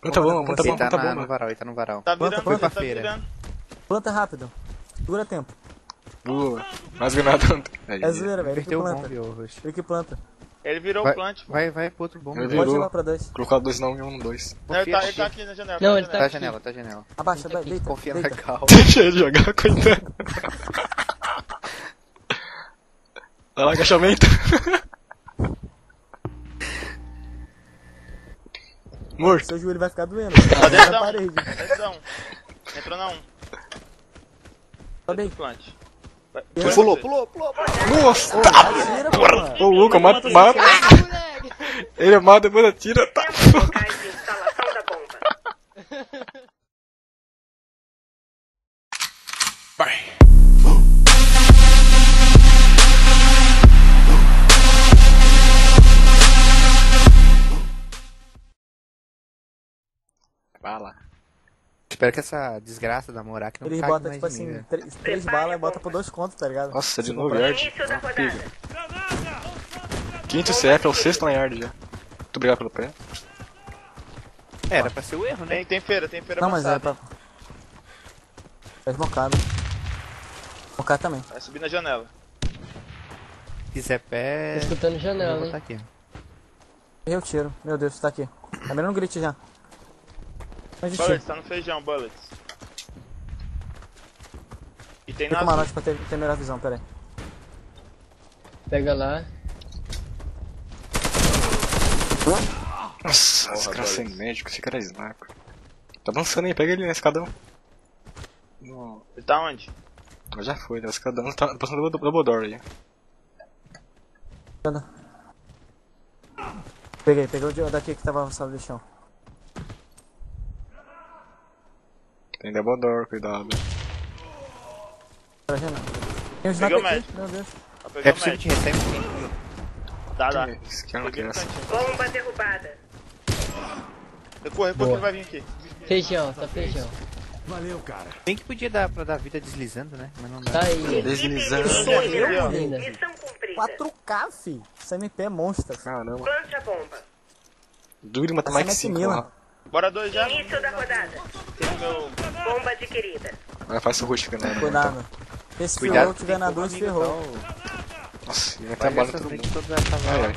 Planta bomba, planta Ele bomba, tá planta na- no bomba. varal, ele tá no varal. Tá Planta, virando, planta. tá pra feira. virando. Planta rápido. Segura tempo. Boa. Mais granada. Aí. É zoeira, velho. Ele que planta. Ele que planta. Ele virou Vai, o plant. pô. vai, vai pro outro bombe. Ele velho. Pode ir Virou. lá pra dois. Colocar dois não e um no dois. Não, ele, tá, ele tá aqui na janela. Não, tá ele na Tá janela. na janela, tá na janela. Abaixa, Tá aqui. deita. Confia deita. recalque. Deixa ele jogar, coitado. Vai lá, agachamento. Morto. Seu joelho vai ficar doendo. Tá Tá dentro na da parede. Entrou na um. Sobe aí. Vai- Pulou, vai- pulou, pulou. Nossa, Atira, porra. Ô, Luca, mata, mata. Ele mata, depois atira. Tá. Locais Vai lá. Espero que essa desgraça da Morak não Ele cague bota, mais tipo mim, assim, velho. três, três balas e bota por dois contos, tá ligado? Nossa, de Se novo, yard. Quinto CF é o sexto na yard já. Muito obrigado pelo pré. Era pra ser o erro, né? Tem, tem feira, tem feira Não, mas é pra... Tá esmocado. Mocado também. Vai subir na janela. Se quiser pé... Tô escutando janela, hein? botar aqui. Errei o tiro. Meu Deus, tá aqui. Tá mirando um grit já. Mas. Bullets, tá no feijão, Bullets. E tem Tem na camarote pra ter, ter melhor visão, pera aí. Pega lá. Nossa, esse cara sem médico, esse cara é sniper. Tá avançando aí, pega ele na escadão. Não, Ele tá onde? já foi, né? O escadão tá passando do double door aí. Peguei, peguei o daqui que tava avançado do chão. Tem double door, cuidado. Pera, janela. Tem um sniper aqui, médico. meu Deus. Tá É possível que recebe. Dá, dá. Cara cantinho. Bomba derrubada. Recua, recua que ele vai vir aqui. Feijão, tá feijão. Bem que podia dar pra dar vida deslizando, né? Mas não dá. Tá aí. Deslizando. Missão cumprida. 4K, fi. Esse MP é monstro. Caramba. Plante a bomba. Duro matar Essa mais é 5 Macmillan. lá. Bora dois já. Início da rodada. Tem meu... Bomba adquirida. Vai, faz o rush, né? Cuidado. Esse Cuidado, ferrou, tiver na 2, ferrou. Nossa, ele vai Vai acabar todo mundo. vala. ai.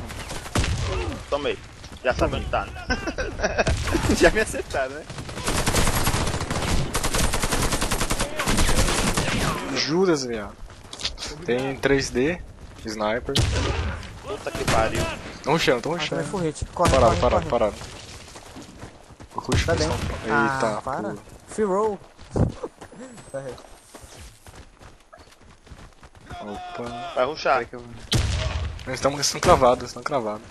Tomei. Já sabe onde tá. né? Já me acertaram, né? Juras, viado. Tem 3D, sniper. Puta que pariu. Tão rushando, tão Ah, rushando. full hit. Corre, Parado, parado, parado. Rush Tá só- Eita, ah, para. pô. Free roll. Opa. Vai ruxar. Eu- Eles estão cravados, estão cravados.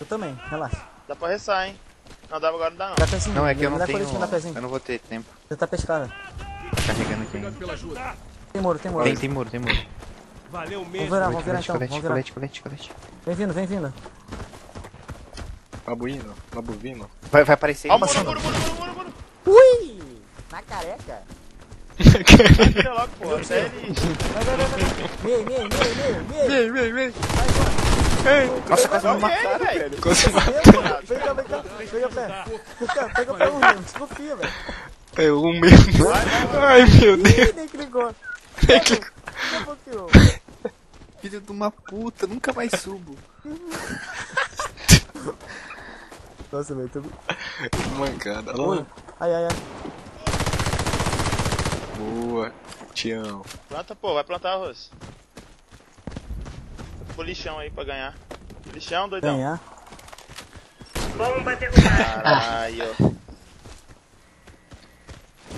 Eu também, relaxa. Dá pra ressar, hein? Não, dá agora não dá não. Dá pezinho. Não, é que eu não dá tenho... Eu não vou ter tempo Você tá pescada. carregando aqui ainda. Tem muro, tem muro. Tem, tem muro, tem muro. Vamos virar, vamos virar então. colete, colete, colete, colete. Vem vindo, vem vindo. Babuíno, babuvino. Vai, vai aparecer Ó, aí. muro, muro, muro, muro, muro. Ui! Na careca. Tira logo, pô. Até ele... Vai, vai, vai, vai. Meio, meio, meio, meio, meio. Vem, vem, vem. Nossa, quase me mataram, velho. Quase matou. Vem cá, vem cá. Pega pé. Pega, pega pé um. Desconfia, velho. É um meu. Ai, meu Deus. Ih, nem clicou. Nem clicou. Filho de uma puta, nunca mais subo. Nossa, velho. Tô... Mancada. Olha lá. Ai, ai, ai. Boa. Tião. Planta, pô. Vai plantar arroz. Pô lixão aí pra ganhar. Lixão, doidão. Ganhar. Bomba derrubada. Caralho.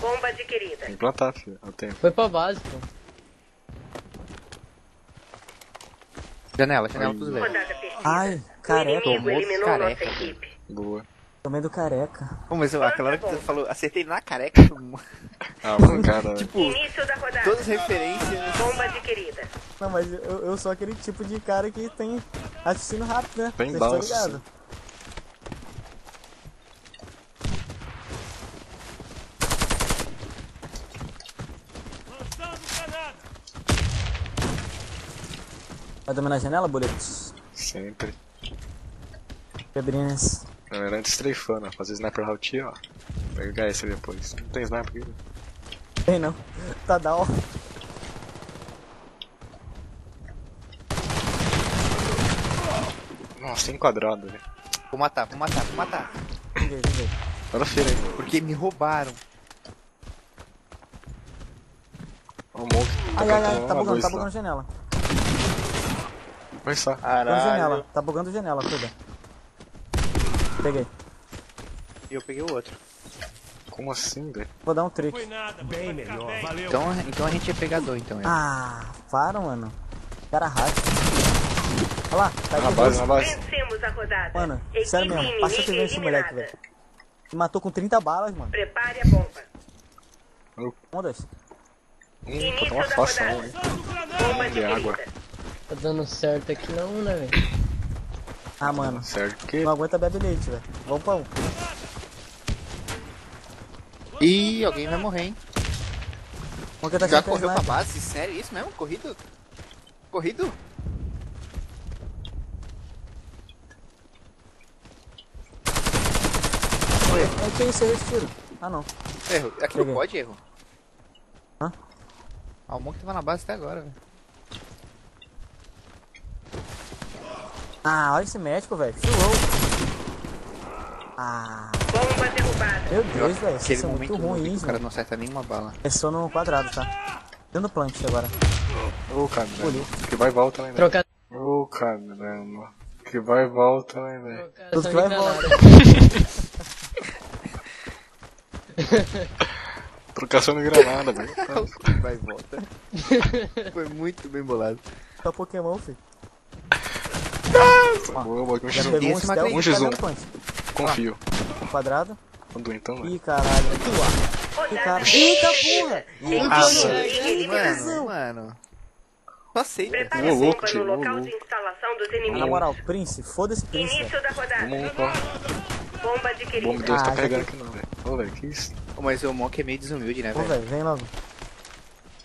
Bomba adquirida. Tem que plantar, filho. Eu tenho. Foi pra base, pô. Janela, janela pros velhos. Ai, careca. inimigo tomou eliminou careca. Boa. Tomei do careca. Pô, mas eu, aquela hora que você falou, acertei na careca. Ah, mancada. tipo, Início da rodada. todas as referências. Bomba adquirida. Não, mas eu, eu sou aquele tipo de cara que tem raciocínio rápido, né? Bem Vocês estão balance. ligados. Vai dominar a janela, boletos? Sempre. Pedrinhas. Não, era antes strafando, ó. Fazer sniper route, ó. Pega HS depois. Não tem sniper aqui. Tem não. Tá da hora. Nossa, tem quadrado, velho. Vou matar, vou matar, vou matar. Olha a feira aí. Porque me roubaram. Ó o Monk. Ai, ai, ai, cantando tá bugando, tá bugando janela. Vai só. Bugando janela, Caralho. tá bugando janela, cuida. Peguei. E eu peguei o outro. Como assim, velho? Vou dar um trick. Então, então a gente ia pegar dois, então. É. Ah, para, mano. Cara rato. Olha lá, tá Na aqui. base, na base. Vencemos a rodada. Mano, Equipe sério mesmo, passa vem esse moleque, velho. Me matou com 30 balas, mano. Prepare a bomba. Um, dois. Hum, Início tá uma faça, hein? Bomba de água. Tá dando certo aqui não, né, velho? Ah, mano. Certo que. Não aguenta bebe leite, velho. Vamos pra um. Ih, alguém vai morrer, hein? Tentar Já é correu pra base? Sério isso mesmo? Corrido? Corrido? É que isso, eu retiro. Ah, não. Erro. Aqui não pode erro. Hã? Ah, o Monk tava na base até agora, velho. Ah, olha esse médico, velho. Filou. Ah, Bomba derrubada. meu Deus, velho. Vocês são muito momento único, ruins, o cara não acerta nenhuma bala. É só no quadrado, tá? Dando plant agora. Ô, caramba. Que vai e volta, né, velho? Ô, caramba. Que vai e volta, né, velho? Tudo que vai e volta. Trocação de granada, velho. Vai e volta. Foi muito bem bolado. Tá Pokémon, filho. Boa, boa, um esse stealth matei. e Um tá X1. dando plant. Confio. Um quadrado. Quando então, velho. Ih, caralho. Ih, Rodada cara. Eita, porra! Nossa. Mano, mano. Só sei, velho. Prepare a Ô, louco, bomba tio, no ô, local de instalação dos Na inimigos. moral, Prince, foda-se Prince. Início da rodada. Vamos. Bomba Bomba adquirida. 2 tá Ah, carregando já aqui não, velho. Ô, velho, que isso? Mas o Monk é meio desumilde, né, velho? velho, vem logo.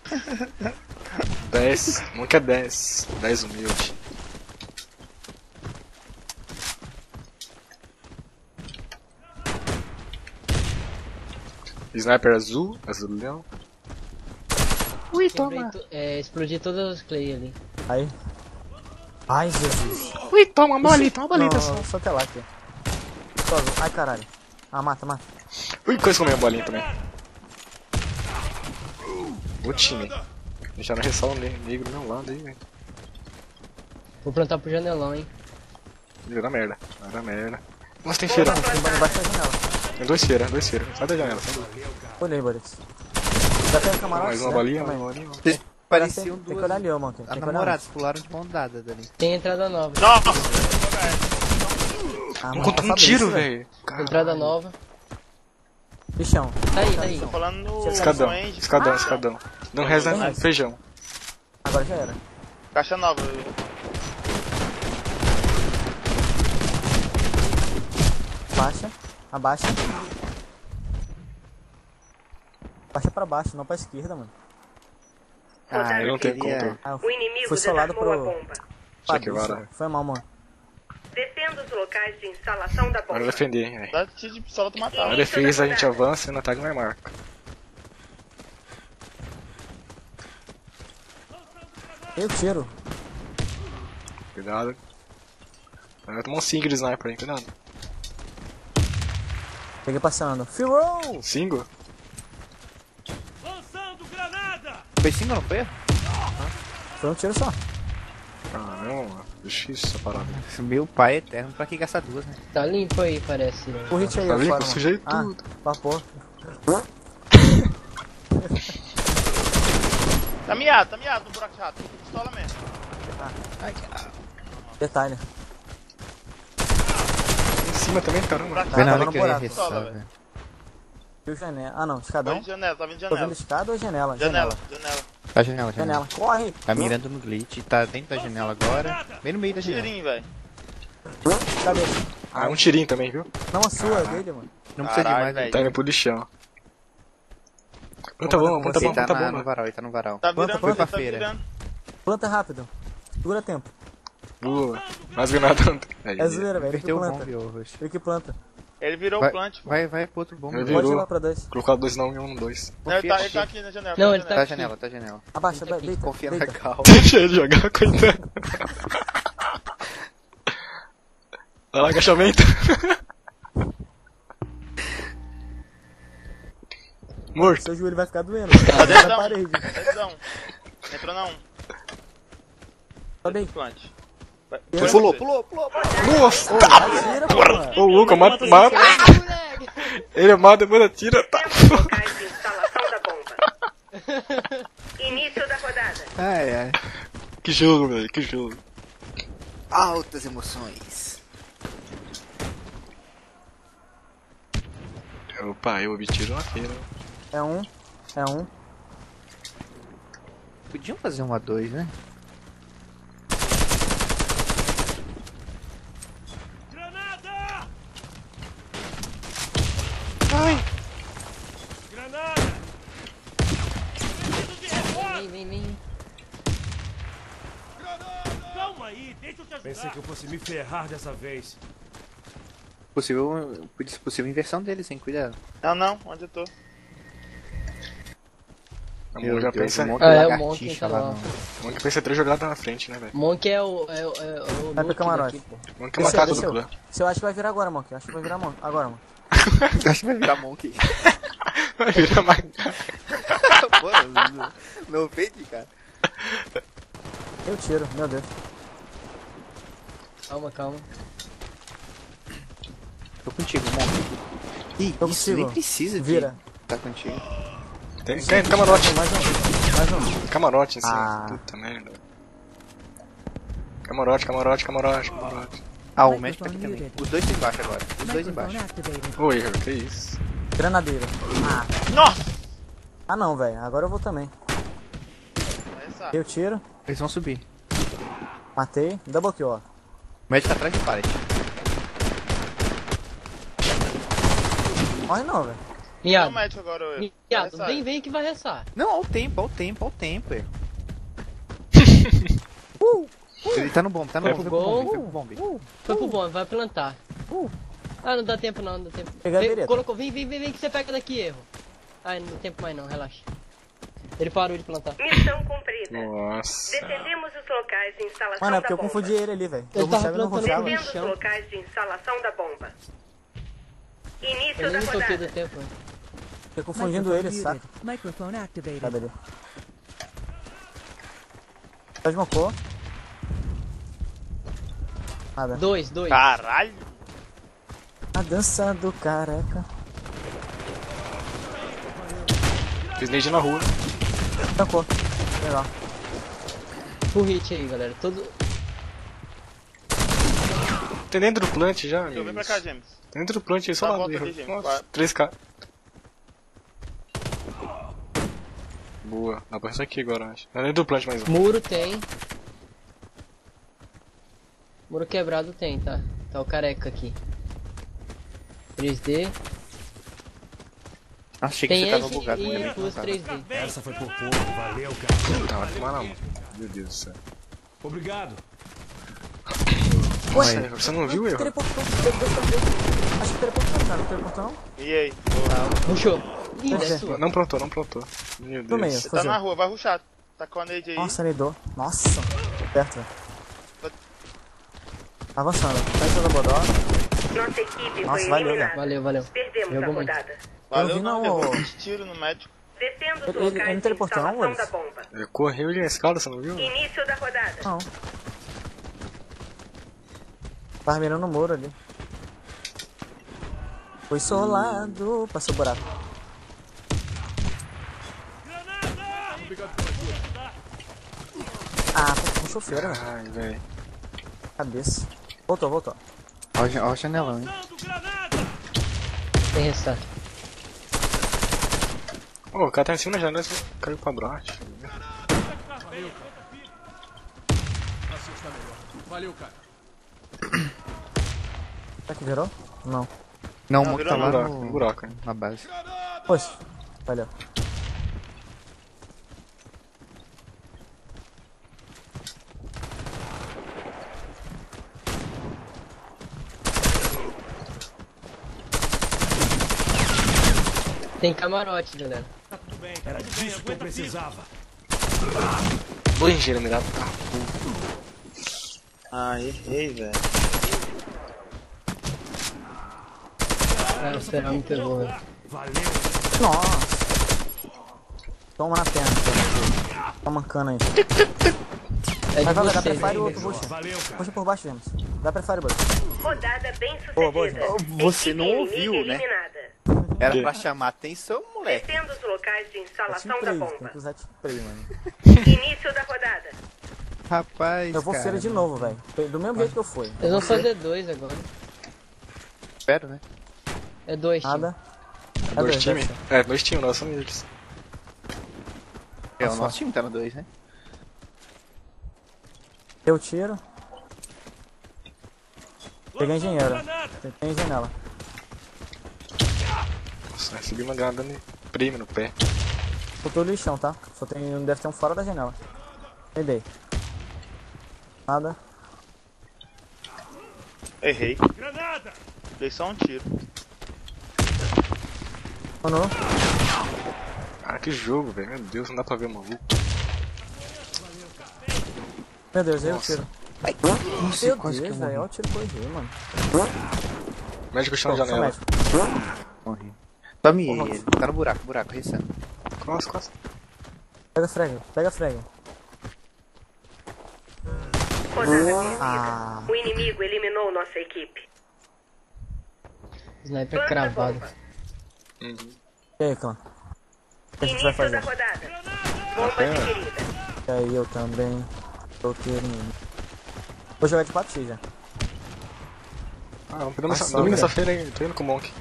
10. Nunca é 10. 10 humilde. Sniper azul, azul leão. Quebrei to- É, explodi todos os clay ali. Aí. Ai, Jesus. Ui, toma uma bolita, uma bolita só. Não, só até lá aqui. Sobe. Ai, caralho. Ah, mata, mata. Ui, coisa comeu a bolinha também. O time. Já não ressala o ne- negro meu lado aí, velho. Vou plantar pro janelão, hein? Vai dar merda. Vai dar merda. Nossa, tem feira. Tem embaixo da janela. Tem dois feira, dois feira. Sai da janela, sai da Olhei, Boris. Já tem um camarote, Mais uma né? bolinha, Calma mais aí. uma bolinha. Vocês Tem, pareciam tem que duas olhar ali, ô, Monkey. Tem que namoradas, pularam de mão dada dali. Tem entrada nova. Nossa! Ah, Não mano, contou um sabe tiro, velho. Entrada nova. Bichão. Tá aí, tá aí. Tô falando no Escadão, no End. escadão, escadão. Não reza mais. feijão. Agora já era. Caixa nova. Baixa. Abaixa. Baixa pra baixo, não pra esquerda, mano. Ah, Eu não tenho queria... Ah, O inimigo fui solado desarmou a pro... bomba. Agora. Foi mal, mano. Defenda os locais de instalação da Vai bomba. defender, hein, velho. Dá tiro de pistola matar. Na defesa a gente avança e no ataque vai marca. Eu tiro. Cuidado. Vai tomar um 5 de sniper aí, cuidado. Peguei passando. Furou! 5? Foi cinco, não foi? Foi um tiro só. Caramba. Difícil essa parada. Meu pai é eterno, pra que gastar duas, né? Tá limpo aí, parece. né? O hit aí, Tá limpo, fora, mano. sujei Ah, tudo. vapor. Tá miado, tá miado no buraco de rato. Pistola mesmo. Detalhe. Em cima também, caramba. Buraco de Foi na hora que eu ia. Viu janela? Ah, não. Tá Escadão. vindo de janela, tá vindo de Tô janela. escada ou janela? Janela, janela. Tá janela, janela. Janela. Corre! Tá mirando no glitch, tá dentro da janela agora. Bem no meio da janela. Tirinho, velho. Cadê? Ah, um tirinho também, viu? Não, a sua, é dele, mano. Não precisa de Caralho, mais, velho. velho. Tá indo pro lixão. Muita bomba, muita Ele bomba, tá muita na, no bomba. varal, ele tá no varal. Tá Planta, virando, planta. tá virando. Planta rápido. Segura tempo. Boa. Mais granada. Aí. É zoeira, velho. Ele que planta. Ele que planta. Ele virou Vai, o plant. pô. vai, vai pro outro bombe. Ele Pode ir virou. lá pra dois. Colocou dois não e um dois. Não, ele, tá, ele tá aqui na janela. Não, na ele tá Tá janela. a janela, tá janela. Abaixa, Ele tá aqui. deita. Confia na deita. calma. Deixa ele jogar, coitado. Olha lá, agachamento. Morto. Seu joelho vai ficar doendo. Tá Tá dentro na da parede. Tá dentro da um. Entrou na um. Aí. Plant. Pulou, pulou, pulou. Nossa! Atira, porra. Ô, Luca, mata, mata. Ele é mal, depois atira. Tá. Início da rodada. Ai, ai. Que jogo, velho, que jogo. Altas emoções. Opa, eu obtive uma feira. É um. É um. Podiam fazer uma dois, né? Vem, vem, vem. Pensei eu fosse me ferrar dessa vez. Possível, possível inversão deles, hein? Cuidado. Não, não. Onde eu tô? Mon já pensa, um monte de é, o Monk lá lá. no- a Mon que pensa três jogadas na frente, né, velho? Monk é o. É, o- é, o Vai pro camarote. daqui, pô. Mon que é macaco do clã. Se eu acho que vai virar agora, Monk. Eu acho que vai virar Monk. Agora, Monk. Acho que vai virar Monkey. Vai virar macaco. Pô, não- não ofende, cara. Eu tiro, meu Deus. Calma, calma. Tô contigo, Monkey. Ih, Tô isso nem precisa de Vira. tá contigo. Tem, tem camarote. Mais um. Mais um. Camarote em cima. Ah. Puta merda. Camarote, camarote, camarote, camarote. Ah, o médico tá aqui também. Os dois embaixo agora. Os dois embaixo. Ô, Igor, que isso? Granadeira. Nossa! Ah não, velho. Agora eu vou também. Eu tiro. Eles vão subir. Matei. Double kill, ó. O médico tá atrás de pallet. Morre não, velho. Miado. médico agora, eu. Miado, vem, vem que vai ressar. Não, ao tempo, ao tempo, ao tempo, é. Ele tá no bombe, tá no pro gol. Foi pro bombe. Foi pro bom, vai plantar. Ah, não dá tempo não, não dá tempo. Pegar a Vem, colocou, vem, vem, vem, vem que você pega daqui, erro. Ai, não dá tempo mais não, relaxa. Ele parou de plantar. Missão cumprida. Nossa. Defendemos os locais de instalação Mano, é porque eu confundi ele ali, velho. Eu Ele tava plantando no Defenda os chão. locais de instalação da bomba. Início Eu da nem toquei do rodada. tempo. né? Fiquei confundindo ele, saca? Microphone activated. Cadê ele? Já smocou. Nada. Dois, dois. Caralho! A dança do careca. Fiz nade na rua. Tancou. Legal. Full hit aí, galera. Todo... Tem dentro do plant já, Eu vem pra cá, James. Tem dentro do plant aí, só lá volta ali. Nossa, Vai. 3k. Boa. Dá pra isso aqui agora, acho. Tá dentro do plant mais um. Muro tem. Muro quebrado tem, tá? Tá o careca aqui. 3D. Achei que Tem você tava bugado. né? duas Não tava. 3D. Essa foi por pouco, valeu, cara. Tá, vai tomar na mão. Meu Deus do céu. Obrigado. Nossa, você não viu erro? Teleportou. Acho que teleportou, cara. Não teleportou não? E aí? É ver. sua. Não plantou, não plantou. Meu Do meio. Deus. Você tá na rua, vai ruxar. Tá com a nade aí. Nossa, nedou. Nossa. Perto, velho. Tá Avançando. Tá da bodó. Nossa equipe Nossa, foi valeu. Valeu, valeu. Perdemos Jogou a muito. Valeu, Eu vi não, não, levou ô. 20 tiros no médico. Defenda os Ele- ele- ele locais não teleportou, da bomba. Ele correu e a escada, você não viu? Início da rodada. Não. Tava mirando o muro ali. Foi solado. Passou o buraco. Ah, com chofeira, velho. Ai, velho. Cabeça. Voltou, voltou. Ó, o ja- ó o janelão, hein? Tem restart. O cara tá em cima da janela e caiu pra baixo. Valeu, cara. Assista melhor. Valeu, cara. Tá que virou? Não. Não, o tá lá buraco, no... buraco, na base. Poxa, valeu. Tá Tem camarote, galera. Tudo bem, cara. Era disso que eu precisava. Boa engenheiro mirado. Ah, Ah, errei, velho. Ah, o Será me pegou, velho. Valeu. Nossa. Toma na perna, cara. Tá mancando aí. É Vai, vai, vai, dá prefire o outro cara. Puxa por baixo, James. Dá prefire, Bud. Rodada bem Boa, boa, sucedida. gente. Você não ouviu, né? Era pra chamar atenção, moleque. Defenda os locais de instalação da 3, tem bomba. que usar Team 3, mano. Início da rodada. Rapaz, Eu vou cara. ser de novo, velho. Do mesmo jeito que eu fui. Eles vão fazer dois agora. Espero, né? É dois, time. Nada. É dois dois, ser. É, dois times, nós somos eles. É, o nosso time tá no 2, né? Eu tiro. Peguei engenheiro. Tem janela. Nossa, recebi uma granada no prêmio no pé. Soltou o lixão, tá? Só tem. Deve ter um fora da janela. Peguei. Nada. Errei. Granada. Dei só um tiro. Mano, Ah, que jogo, velho. Meu Deus, não dá pra ver o maluco. meu Deus, aí eu tiro. Ai, nossa, Meu quase Deus, velho. Olha o tiro que eu errei, mano. Médico chão na janela. Morri. Tome ele. Tá no buraco, buraco, recendo. Costa, costa. Pega frega, pega vencida. Ah. O inimigo eliminou nossa equipe. Sniper Planta cravado. Uhum. E aí, clã? O que a gente vai fazer? E aí, eu também. Tô querendo. Vou jogar de 4x já. Ah, vamos pegar nessa, essa feira aí. Tô indo com o Monk.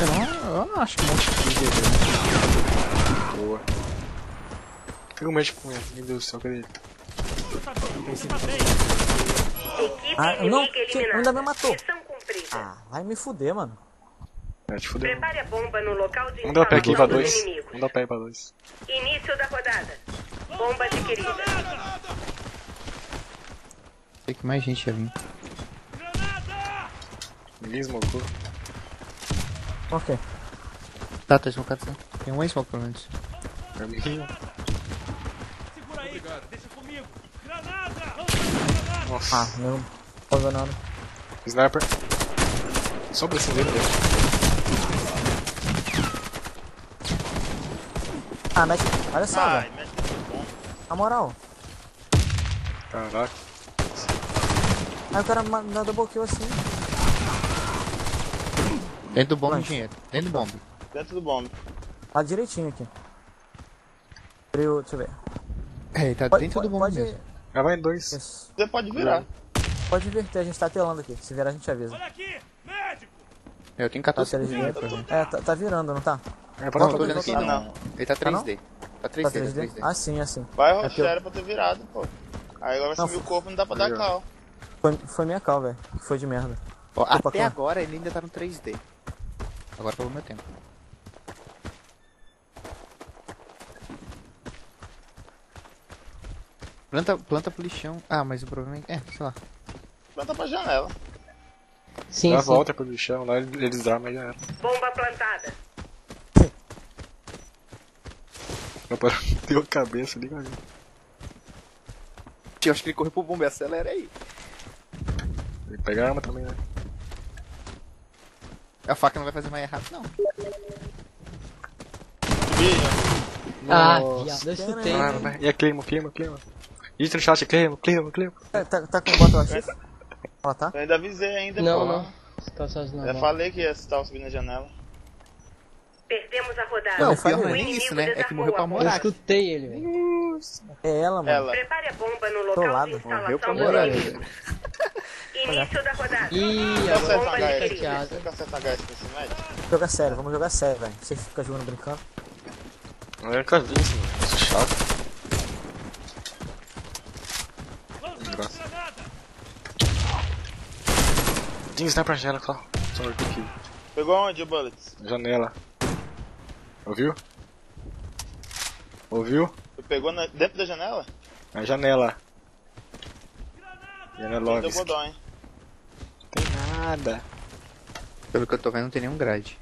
Eu não, eu não acho que um monte de Boa. Pega o médico com ele. Meu Deus do céu, cadê ele? Equipe Ah, inimiga não, eliminada. ainda me matou. Ah, vai me fuder, mano. É, te fudeu. Prepare a bomba no local de Vamos dar pra aqui pra dois. inimigos. Vamos dar pra dois. Início da rodada. Bomba adquirida. Sei que mais gente ia vir. Ninguém smocou. Ok. Tá, tá smocado sim. Tem um smoke pelo menos. É mim. Segura aí. Deixa comigo. Granada. Nossa. Ah, não. Tô vendo nada. Sniper. Só pra cima dele, velho. Ah, mete. Olha só, Ai, velho. Na moral. Caraca. Aí o cara dá double kill assim. Dentro do bombe, Mas- engenheiro. Dentro do bombe. Dentro do bombe. Tá direitinho aqui. Frio, deixa eu ver. É, ele tá Pode, dentro pode, do bombe pode, mesmo. Já vai em dois. isso. Você pode virar. pode inverter, a gente tá telando aqui. Se virar, a gente avisa. Olha aqui. Médico. Eu tenho Tá 14 tele segundos de pra ver. É, tá, tá virando, não tá? É, pra Não, lá tô olhando aqui, Ah, não. não. Ele tá Tá não? 3D. Tá Tá 3D, tá 3D? 3D. Assim, assim. Vai ó. roxar era pra ter virado, pô. Aí agora vai Não, sumir o corpo, não dá pra dar cal. Foi, foi minha cal, velho. que Foi de merda. Opa, até agora ele ainda tá no 3D. Agora pelo meu tempo. Planta, planta pro lixão. Ah, mas o problema é. É, sei lá. Planta pra janela. Sim, Dá a sim. volta pro lixão, lá eles dão, mas já era. Bomba plantada. Meu pai deu a cabeça ali, cara. Eu acho que ele correu pro bombe, acelera aí. Ele pega a arma também, né? A faca não vai fazer mais errado, não. Ah, viado, eu chutei. E a Clemo, Clemo, Clemo. Digita no chat, Clemo, Clemo, Clemo. É, tá, tá com o botão aqui? Ó, tá? Eu ainda avisei ainda, Não, pô. não. Os calçados não. Já falei que ia estar subindo na janela. Perdemos a rodada. Não, Não, o pior falhou. não é isso, né? É que morreu pra a bomba. Eu escutei ele, velho. É ela, mano. Ela. Prepare a bomba no Tô local lado. de Morreu instalação pra dos Morak. Início da rodada. Ih, agora bomba médico? Jogar sério, vamos jogar sério, velho. Você fica jogando brincando. Eu nunca vi isso, mano. Isso é chato. Tem sniper na janela, claro. Só um aqui. Pegou onde o Bullets? Janela. Ouviu? Ouviu? Você pegou na- dentro da janela? A janela. Deu Janelovski. bodão, hein? Nada. Pelo que eu tô vendo, não tem nenhum grade.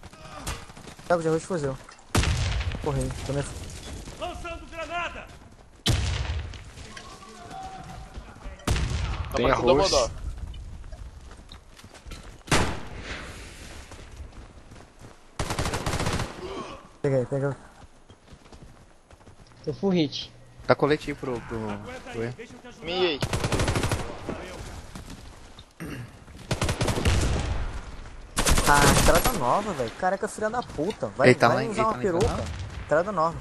Pega de arroz de fuzil. Corri, tomei. Lançando granada! Tem arroz. Peguei, peguei. Tô full hit. Dá coletivo pro. pro, Aguenta pro aí, deixa eu te ajudar. Miei. Ah, entrada nova, velho. Careca filha da puta. Vai, Ele tá vai lá usar uma tá peruca. Entrada nova.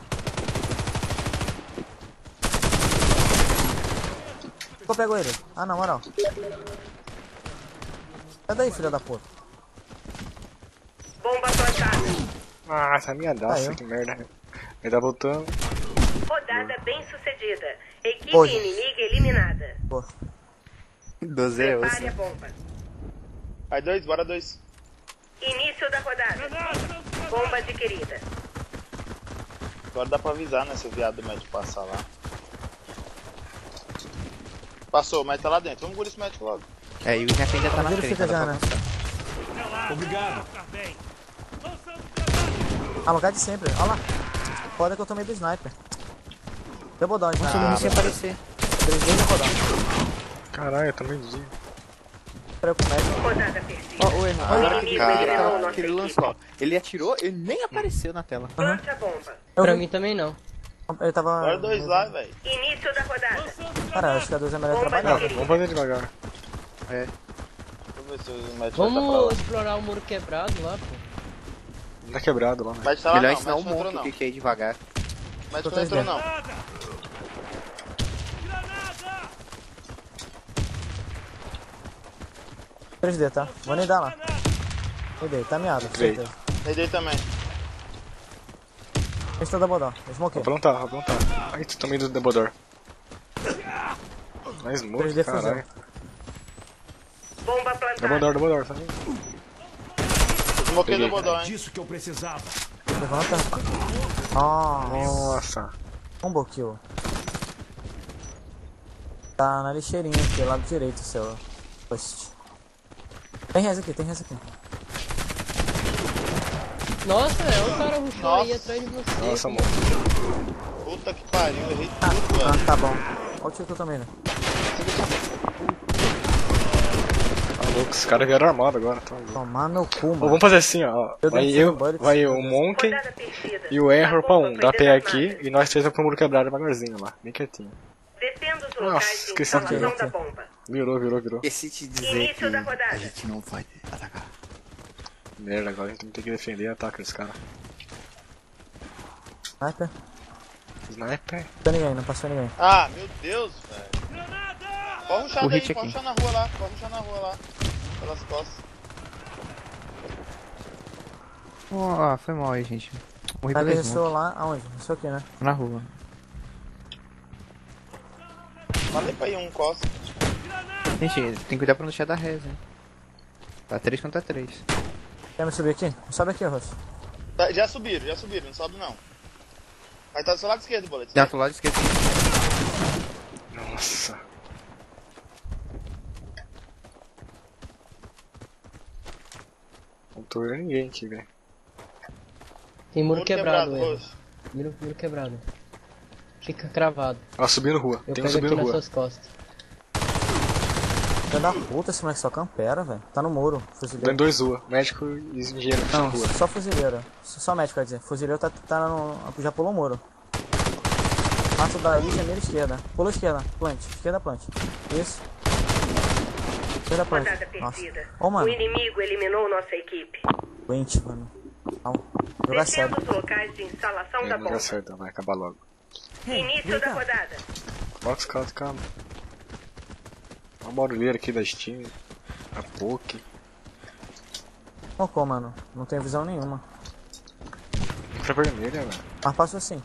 Eu pego ele. Ah, na moral. Sai daí, filha da puta. Bomba plantada. Ah, essa minha daça, Caiu. que merda. Ele tá voltando. Rodada bem sucedida. Equipe Pois. inimiga eliminada. Pô. 12 é osso. Prepare a bomba. Vai dois, bora dois. Início da rodada. Bomba adquirida. Agora dá pra avisar, né, se o viado do médico passar lá. Passou, mas tá lá dentro. Vamos engolir esse médico logo. É, e o Snap ainda tá na frente. fica já, né? Obrigado. Ah, lugar de sempre. Olha lá. Foda que eu tomei do sniper. Deu bodão, Nossa, eu então. não sei aparecer. 3 vezes eu bodão. Caralho, eu também vi. Rodada perdida. Ó, o erro. O Agora que, ele- que lançou. Ele atirou, ele nem apareceu na tela. Plante a bomba. Eu pra mim também não. Ele tava. Bora dois lá, velho. Início da rodada. Cara, acho que a 2 é melhor Bomba trabalhar. Não, vamos fazer devagar. Eu tá pra Vamos lá. explorar o muro quebrado lá, pô. Não tá quebrado lá, né? Mas tá lá Melhor não, ensinar o não. o que é devagar. Tô não entrou não. Granada! Granada! 3D, tá? Vou nem dar lá. Granada! Nem dei, tá miado, com certeza. Dei também. Esse tá bodão. Smokei. Vou aprontar, vou aprontar. Ai, tu também do Debodor. Mais morto, 3D caralho. Bomba plantada. Debodor, Debodor, sabe? Desmoquei do Peguei. bodão, hein. Disso que eu precisava. Levanta. Nossa. Nossa. Combo kill. Tá na lixeirinha aqui, lado direito, seu post. Tem res aqui, tem res aqui. Nossa, é o cara rushou aí Nossa. atrás de você. Nossa, mano. Puta que pariu, errei tudo, velho. Ah, tá bom. Olha o tiro que eu tomei, né? Tá louco, os caras vieram armados agora. Tá louco. Tomar meu cu, mano. vamos fazer assim, ó. Eu Vai dei eu, vai o Monkey e o Error pra um. Dá pé aqui e nós três vamos pro muro quebrado devagarzinho lá. Bem quietinho. Defenda os Nossa, locais de esqueci de instalação ver. da bomba. Virou, virou, virou. Esqueci de dizer Início que da rodada. a gente não vai atacar. Merda, agora a gente tem que defender e atacar esse cara. Sniper. Sniper. Não passou ninguém, não passou ninguém. Ah, meu Deus, velho. Granada! Pode ruxar O daí, pode ruxar na rua lá, pode ruxar na rua lá. Pelas costas. Oh, ah, foi mal aí, gente. Morri smoke. restou lá, aonde? Isso aqui, né? Na rua. Falei pra ir um costa. Gente, tem que cuidar pra não deixar da res, né? Tá 3 contra 3. Quer me subir aqui? Sobe aqui, Ross. Tá, já subiram, já subiram, não sobe não. Aí tá do seu lado esquerdo, boleto. Dá pro lado esquerdo. Nossa. Não tô vendo ninguém aqui, velho. Tem muro, Muro quebrado. Roxo. Muro, muro quebrado. Fica cravado. Ó, subindo rua. Eu Tem um pego aqui subindo nas rua. suas costas. Filha da puta, esse moleque só campera, velho. Tá no muro, Tem fuzileiro. dois rua. Médico e engenheiro na Não, rua. só fuzileiro. Só só médico, quer dizer. Fuzileiro tá, tá no. Já pulou o muro. Passa daí, janeiro esquerda. Pula esquerda, plant. Esquerda, plant. Isso. Esquerda, plant. Rodada Nossa. mano. O inimigo eliminou nossa equipe. Doente, mano. Não. Jogar os locais de instalação É, da não bomba. dá certo, vai acabar logo. Início da rodada. Os caras, calma. Olha o barulheiro aqui da Steam. A Poke. Focou, mano. Não tem visão nenhuma. Infravermelha, velho. Mas passou assim.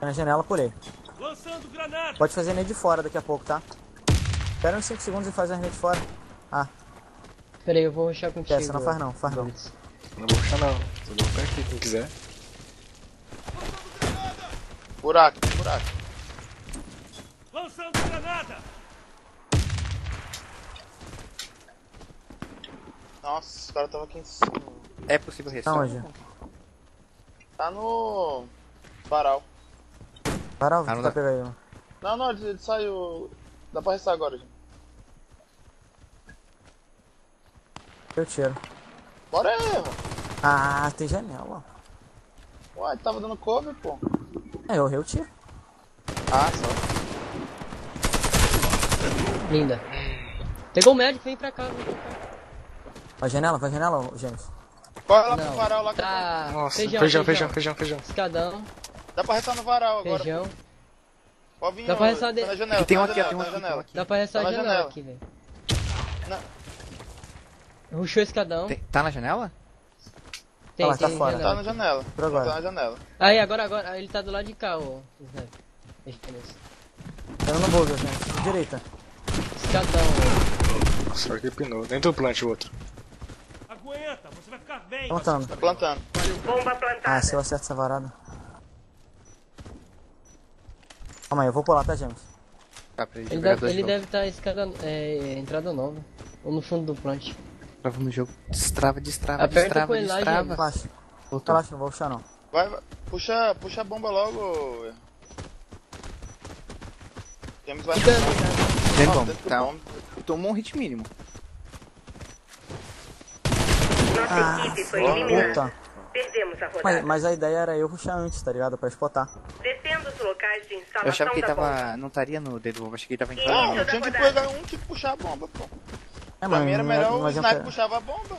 Na janela, pulei. Lançando granada! Pode fazer nem de fora daqui a pouco, tá? Espera uns 5 segundos e faz a nem de fora. Ah, Pera aí, eu vou rushar contigo. essa não faz não, faz não. Não vou puxar não. Tô dando pé aqui, quem quiser. Buraco, buraco. Granada. Nossa, o cara tava aqui em cima. É possível Tá restar. onde? Tá no. Varal. Para, Ah, tá pegar aí. Não, não, ele, ele saiu. Dá pra restar agora, gente. Eu tiro. Bora aí, irmão. Ah, tem janela. Uai, tava dando cover, pô. É, eu errei o tiro. Ah, só. Linda. Pegou o médico, vem pra cá. Vem pra cá. Vai janela, vai janela, ô, James. Corre lá Não. pro varal lá que Tá. Nossa, feijão, feijão, feijão, feijão, feijão. Escadão, Dá pra restar no varal agora. feijão. Pode vir, Dá pra restar tá de- na janela. Tem um tá na aqui, janela, tem um tá na aqui, janela. aqui. Dá pra restar Tá a na janela janela. aqui, velho. Não. Ruxou escadão. Tem- Tá na janela? Tem, Ah, lá, tá fora. Tá janela. na janela. Por agora. Tá na janela. Aí, agora, agora. Ele tá do lado de cá, ô. Sniper. Deixa eu ver. Tá no bug, gente. Direita. Escadão, Nossa, aqui pinou. Dentro do plant o outro. Aguenta, você vai ficar bem. Plantando. Tá plantando. Bomba Ah, plantada. se eu acerto essa varada. Calma aí, eu vou pular, tá, James? Tá, pra ele deve, ele novo. deve estar escada, é, entrada nova. Ou no fundo do plant. Trava no jogo. Destrava, destrava, Aperta destrava, com ele lá, destrava. Relaxa. Relaxa, não vou puxar não. Vai, vai. Puxa, puxa a bomba logo. James vai. Tem do Tá. bomba. Tomou um hit mínimo. Nossa equipe foi eliminada. Puta. Perdemos a rodada. Mas, mas a ideia era eu puxar antes, tá ligado? Pra spotar. Defenda os locais de instalação Eu achava que ele da bomba. tava. Não estaria no dedo, eu achei que ele tava Não, tinha que pegar um que puxar a bomba, pô. É, Pra mim era é- melhor o mas eu sniper puxava a bomba.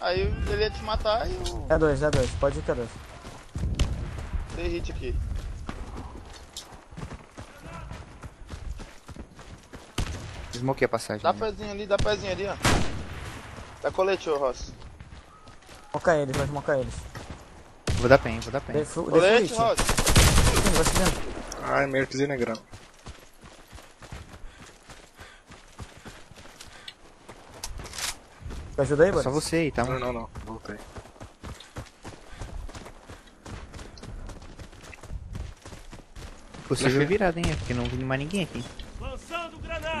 Aí ele ia te matar e eu É dois, é dois. Pode ir que é dois. dei hit aqui. Smokei a passagem. Dá né? pezinho ali, dá pezinho ali, ó. Dá colete, ô Ross. Moca eles, vai mocar eles. Vou dar pen, vou dar pen. Colete. Ross. Sim, vai subindo. Ai, merda, pisei na grama. Me ajuda aí, Só Boris? você aí, tá? Não, não, não. Voltei. Possível virada, hein? Porque não vi mais ninguém aqui.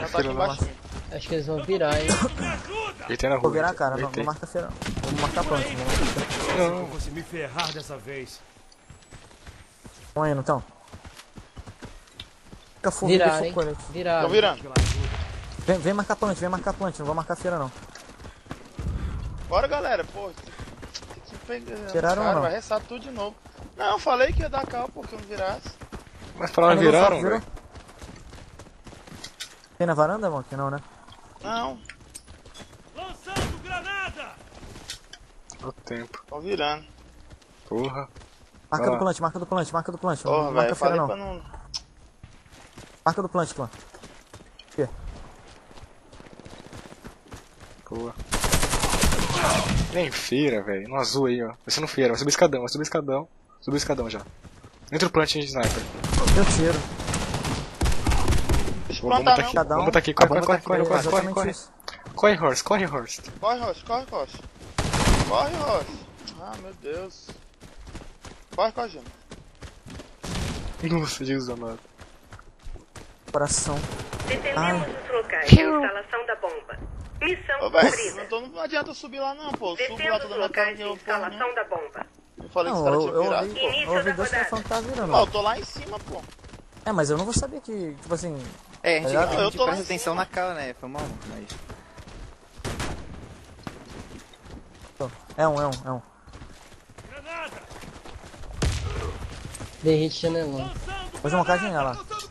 Tá aqui embaixo. Acho que eles vão virar, hein. Ajuda. Deitei na rua. Vou virar cara, não, não marca feira. não. Vou marcar pronto. Eu vou se me ferrar dessa vez. Vamos aí, não tão? Fica Virar, full hein. colete. Virar. Tão virando. Vem, vem marcar plant, vem marcar plant, não vou marcar feira não. Bora, galera. Pô, tem. Viraram ou Cara, não? vai restar tudo de novo. Não, falei que ia dar cal, porque não virasse. Mas falaram Mas não viraram, velho. Tem na varanda, mano? Que não, né? Não, Lançando granada. O tempo. tão virando. Porra. Marca Ah. do plant, marca do plant, marca do plant. Porra, não marca feira não. pra não. Marca do plant, clã. Boa. Nem feira, velho. No azul aí, ó. Vai ser no feira. Vai subir escadão, vai subir escadão. Subiu escadão já. Entra o plant de sniper. Eu tiro. Tá não. aqui, Cada um- bomba tá aqui. Corre, corre, tá corre, corre, corre, corre. Corre, horse, corre, horse. Corre, Ross, corre, Ross. Corre, Ross. Ah, meu Deus. Corre, corre, gente. Nossa, Jesus amado. Coração. Defendemos os locais de instalação da bomba. Missão Ô, velho, cumprida. não, tô- não adianta eu subir lá não, pô. Subo lá toda casa locais de porra, instalação da bomba. Eu falei que Não, os caras eu, tinham eu virado. Início eu ouvi dois telefone que tá virando. Ó, eu tô lá em cima, pô. É, mas eu não vou saber que, tipo assim... É, a gente, Tá gente Eu tô lá presta atenção cima. na cara, né? Foi mal, mas. É um, é um, é um. Janelão. Lançando Vou jogar uma janela. Lançando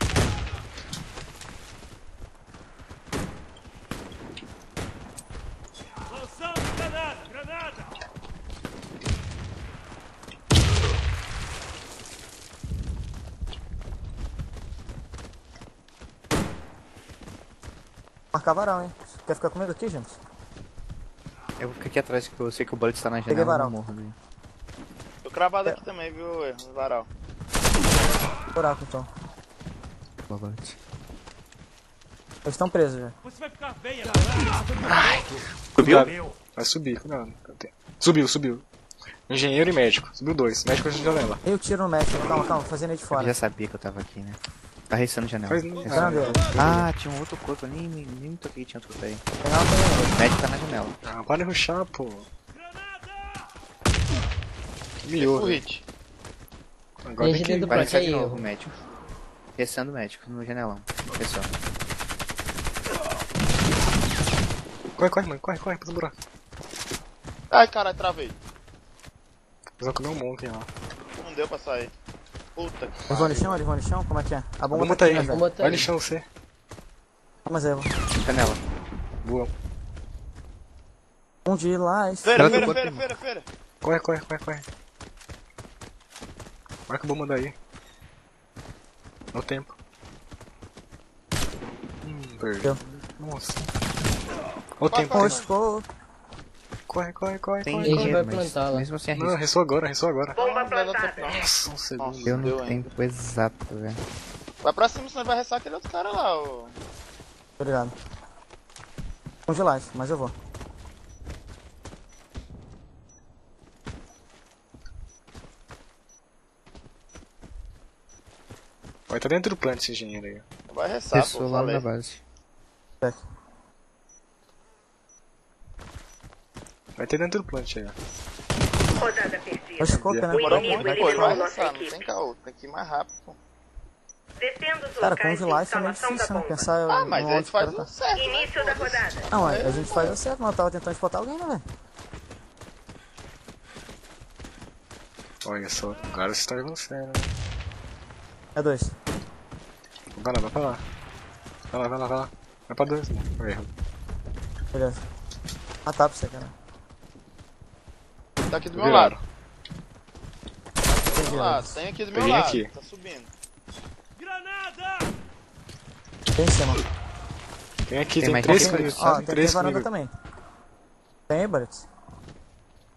Marcar varal, hein? Quer ficar comigo aqui, gente? Eu vou ficar aqui atrás, que eu sei que o bullet tá na Peguei janela. Eu varal. morro, velho. Tô cravado aqui também, viu, Varal? Buraco, então. Boa, bullet. Eles estão presos já. Você vai ficar bem agora. Cuidado. Meu. Vai subir, cuidado. Cadê? Subiu, subiu. Engenheiro e médico. Subiu dois. Médico na janela. Eu tiro no médico. Calma, calma, fazendo aí de Eu fora. já sabia que eu tava aqui, né? Tá restando janela. Faz- Restando. Ah, tinha um outro corpo, eu nem, nem, nem me toquei que tinha outro corpo aí. Ele. O médico tá na janela. Ah, para de rushar, pô. Miou. Agora tem Gente que... do Vai de novo o médico. Restando o médico no janelão. Pessoal. Corre, corre, mano. Corre, corre, pelo buraco. Ai, caralho, travei. Vão comer um monte lá. Não deu pra sair. Puta que Eles vão no chão, eles vão no chão? Como é que é? A bomba Vamos tá tá aí. Bomba tá Vai no chão você. Mas é, Janela. Boa. um de lá. esse- Feira, feira, feira, feira, feira. Corre, corre, corre, corre. Marca a bomba daí. No tempo. Hum, perdeu. Deu. Nossa. Olha o tempo. Pô, Corre, corre, corre, Tem corre. Dinheiro, vai lá. mesmo assim Não, arrisca. ressoa agora, ressoa agora. Bomba Não plantada. não. Nossa, um segundo. Nossa. Deu Deu no ainda. tempo exato, velho. Vai pra cima, senão ele vai ressar aquele outro cara lá, ô. obrigado. Um de life, mas eu vou. Vai estar dentro do plant esse engenheiro aí. Vai ressar, Pessoa pô, lá na base. Check. Vai ter dentro do plant aí, ó. Rodada perdida. O scope, né? Demorou O inimigo muito. Ele vai eliminou nossa ressar, não equipe. tem caô. Tem que ir mais rápido, Cara, de life é meio difícil, né? Pensar Ah, mas no a onde gente faz o cara o certo. né? Início da rodada. tá. Não, é, a gente faz o certo, mas eu tava tentando spotar alguém, né, velho? Olha só, agora você tá levando sério, né? É dois. Vai lá, vai pra lá. Vai lá, vai lá, vai lá. Vai pra dois, não. Erro. Beleza. Ah, tá pra você, cara. Tá aqui do meu Viraram. lado. Do Entendi, meu lado. Tem aqui do meu Peguei lado. aqui. Tá subindo. Granada! Tem em cima. Tem aqui, Tem tem, mais três comigo. Ó, Tem três varanda comigo. também. Tem aí, Barretts?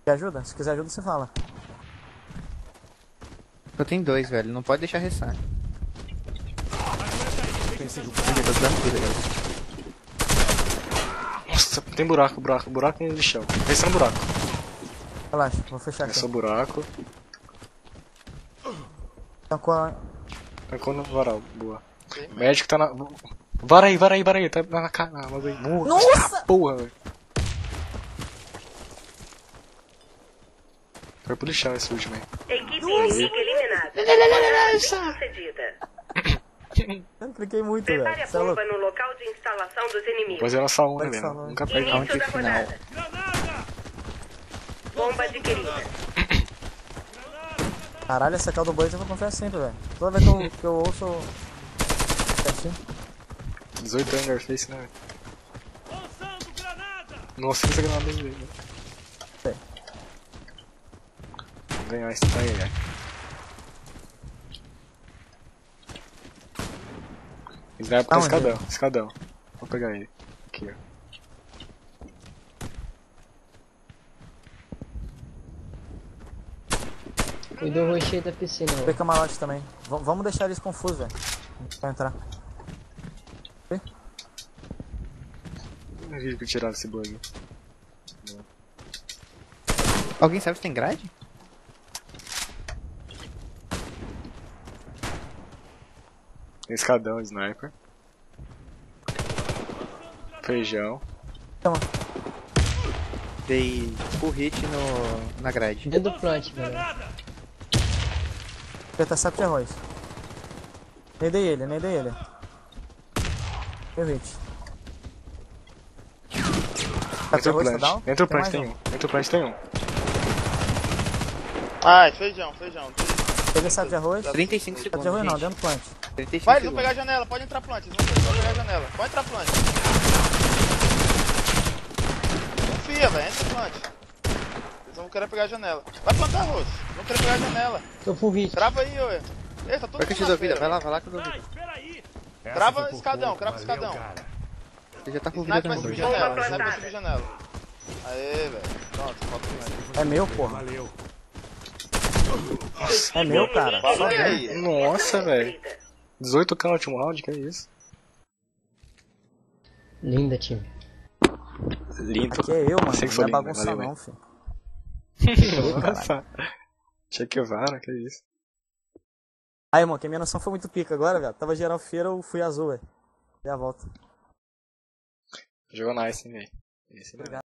Quer ajuda? Se quiser ajuda, você fala. Eu tenho dois, velho. Não pode deixar ressar. Aí. Nossa, tem buraco, buraco, buraco no lixão. Esse é um buraco. Relaxa, vou fechar aqui. Esse é buraco. Então, com a... Tancou no varal, boa. Sim, O médico tá na. Vara aí, vara aí, vara aí. Tá na cara. Mas aí. Nossa! Porra, velho. Foi pro lixão esse último aí. Equipe inimiga eliminada. Eu cliquei muito, velho. Prepare a é bomba no local de instalação dos inimigos. Depois é nossa onda, Vai velho. Nunca. Início Round da final. Granada! Bomba adquirida. Caralho, essa caldo boys eu vou confiar sempre, velho. Toda vez que eu, que eu ouço... Certinho. 18 anos Face, né? velho? Lançando granada! Nossa, essa granada dele. velho. Sei. Vou ganhar esse daí, velho. Ele vai pro escadão, escadão. Vou pegar ele. Aqui, ó. Cuidou o rocheio da piscina, Tem velho. camarote também. V vamos deixar eles confusos, velho. Pra entrar. Não vi que tiraram esse bug. Alguém sabe se tem grade? Tem escadão, sniper. Feijão. Dei full hit no, na grade. Dentro do plant, velho. Granada! Intercept de arroz. Neidei ele, neidei ele. Meu hit. Tá do arroz, tá plant. Dentro do Tem plant tem um. Dentro do plant tem um. Ai, feijão, feijão. Peguei saco de arroz. 35 Saco de segundos, arroz não, dentro do plant. 35 Vai, eles vão segundos. pegar a janela. Pode entrar plant. Eles vão pegar a janela. Pode entrar plant. Confia, velho. Entra plant. Querer pegar a janela. Vai plantar arroz. Vão querer pegar a janela. Tô full hit. Trava aí, ué. Ei, tá todo Vai que eu dou vida, vai lá, vai lá que eu dou vida. espera aí! Trava escadão, crava escadão. Você já tá com vida Sniper vai também. subir janela. Sniper vai subir janela. Aê, velho. Pronto, falta o. É meu, porra. Valeu! É meu, cara. Fala aí. Nossa, velho. Cumprida. 18k no último round, que é isso? Linda, time. Lindo. Aqui é eu, mano. Sei que Não é bagunça valeu, não, filho. Nossa. Che Guevara, que isso? Aí, irmão, que a minha noção foi muito pica agora, velho. Tava geral feira, eu fui azul, velho. Dei a volta. Jogou nice, hein, velho. Esse é.